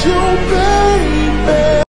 you